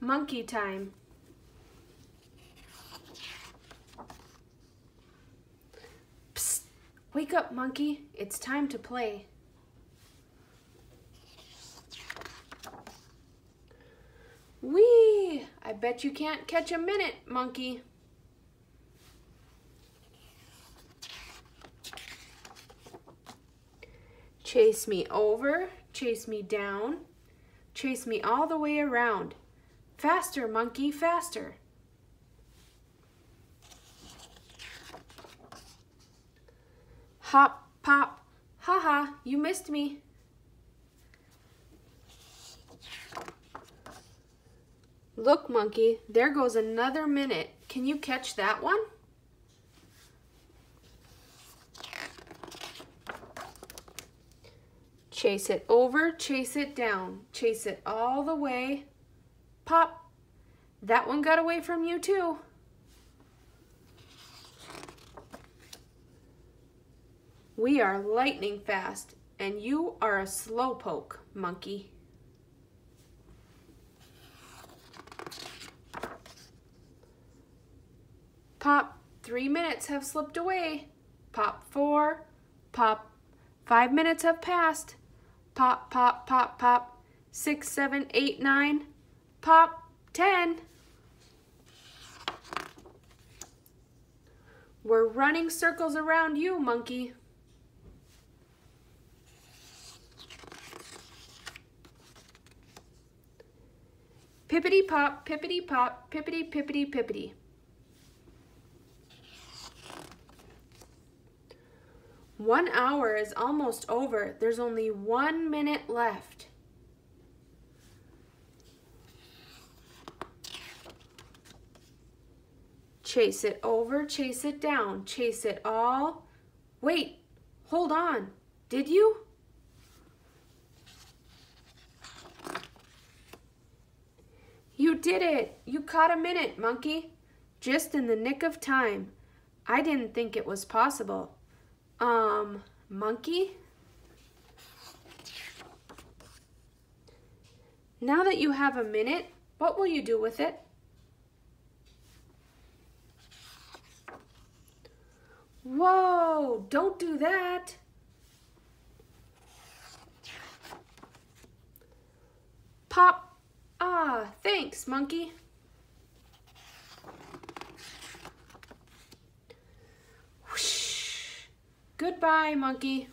Monkey time. Psst. Wake up, monkey. It's time to play. Whee! I bet you can't catch a minute, monkey. Chase me over, chase me down, chase me all the way around. Faster, monkey, faster. Hop, pop, ha ha, you missed me. Look, monkey, there goes another minute. Can you catch that one? Chase it over, chase it down, chase it all the way. Pop. That one got away from you too. We are lightning fast, and you are a slowpoke, monkey. Pop, three minutes have slipped away. Pop, four. Pop, five minutes have passed. Pop, pop, pop, pop. Six, seven, eight, nine. Pop, ten. We're running circles around you, monkey. Pippity pop, pippity pop, pippity pippity pippity. One hour is almost over. There's only one minute left. Chase it over, chase it down, chase it all. Wait, hold on. Did you? You did it! You caught a minute, monkey. Just in the nick of time. I didn't think it was possible. Um, monkey? Now that you have a minute, what will you do with it? Whoa, don't do that. Pop. Ah, thanks, monkey. Whoosh. Goodbye, monkey.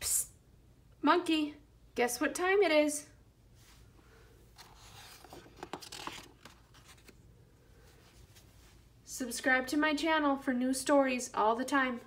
Psst. Monkey, guess what time it is? Subscribe to my channel for new stories all the time.